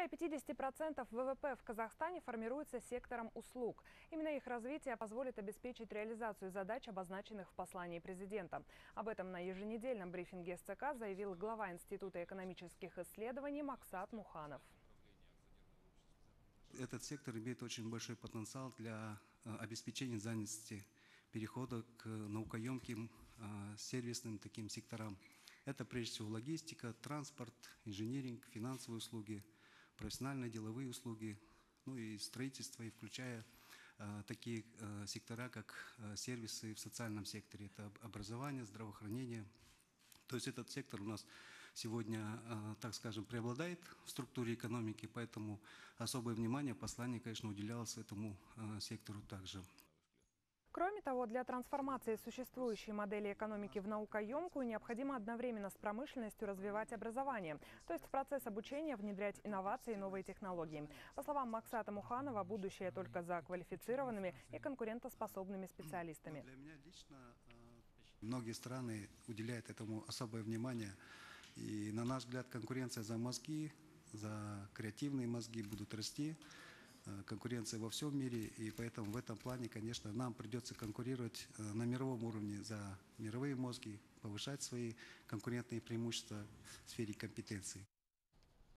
Более 50% ВВП в Казахстане формируется сектором услуг. Именно их развитие позволит обеспечить реализацию задач, обозначенных в послании президента. Об этом на еженедельном брифинге СЦК заявил глава Института экономических исследований Максат Муханов. Этот сектор имеет очень большой потенциал для э, обеспечения занятости, перехода к наукоемким э, сервисным таким секторам. Это прежде всего логистика, транспорт, инжиниринг, финансовые услуги, профессиональные деловые услуги, ну и строительство, и включая э, такие э, сектора, как э, сервисы в социальном секторе. Это об- образование, здравоохранение. То есть этот сектор у нас сегодня, так скажем, преобладает в структуре экономики, поэтому особое внимание послание, конечно, уделялось этому сектору также. Кроме того, для трансформации существующей модели экономики в наукоемкую необходимо одновременно с промышленностью развивать образование, то есть в процесс обучения внедрять инновации и новые технологии. По словам Максата Муханова, будущее только за квалифицированными и конкурентоспособными специалистами. Для меня лично э, многие страны уделяют этому особое внимание. И, на наш взгляд, конкуренция за мозги, за креативные мозги будут расти. Э, Конкуренция во всем мире, и поэтому в этом плане, конечно, нам придется конкурировать э, на мировом уровне за мировые мозги, повышать свои конкурентные преимущества в сфере компетенций.